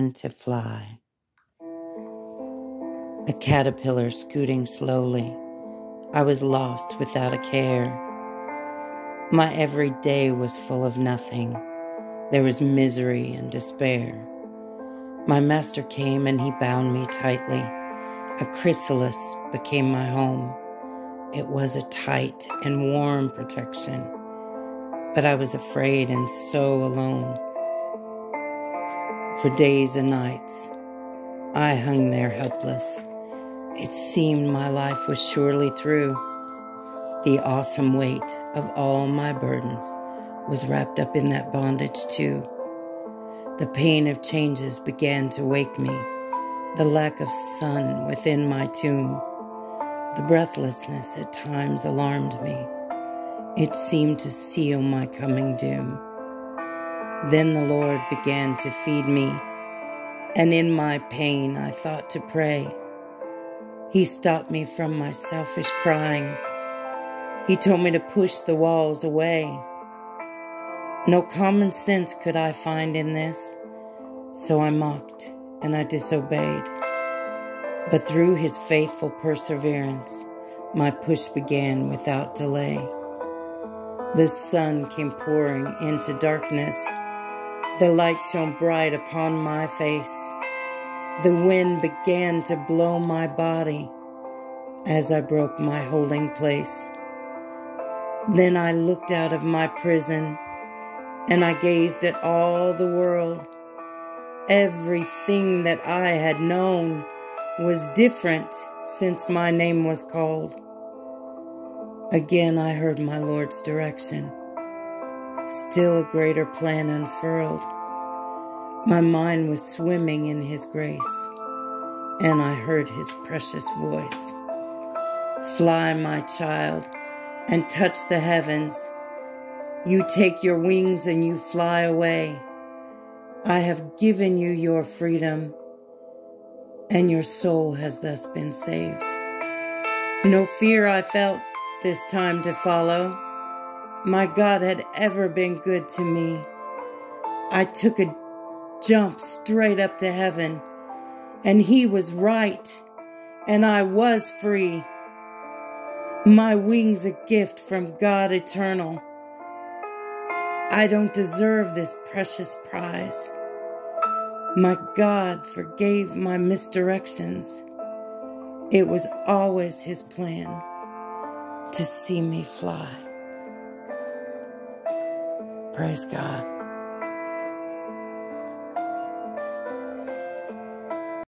born to fly. A caterpillar scooting slowly, I was lost without a care. My every day was full of nothing. There was misery and despair. My master came and he bound me tightly. A chrysalis became my home. It was a tight and warm protection, but I was afraid and so alone. For days and nights, I hung there helpless. It seemed my life was surely through. The awesome weight of all my burdens was wrapped up in that bondage, too. The pain of changes began to wake me, the lack of sun within my tomb the breathlessness at times alarmed me. It seemed to seal my coming doom. Then the Lord began to feed me, and in my pain I thought to pray. He stopped me from my selfish crying. He told me to push the walls away. No common sense could I find in this, so I mocked and I disobeyed. But through his faithful perseverance, my push began without delay. The sun came pouring into darkness. The light shone bright upon my face. The wind began to blow my body as I broke my holding place. Then I looked out of my prison and I gazed at all the world. Everything that I had known was different since my name was called. Again, I heard my Lord's direction. Still a greater plan unfurled. My mind was swimming in His grace, and I heard His precious voice. Fly, my child, and touch the heavens. You take your wings and you fly away. I have given you your freedom and your soul has thus been saved. No fear I felt this time to follow. My God had ever been good to me. I took a jump straight up to heaven, and He was right, and I was free. My wings a gift from God eternal. I don't deserve this precious prize. My God forgave my misdirections. It was always His plan to see me fly. Praise God.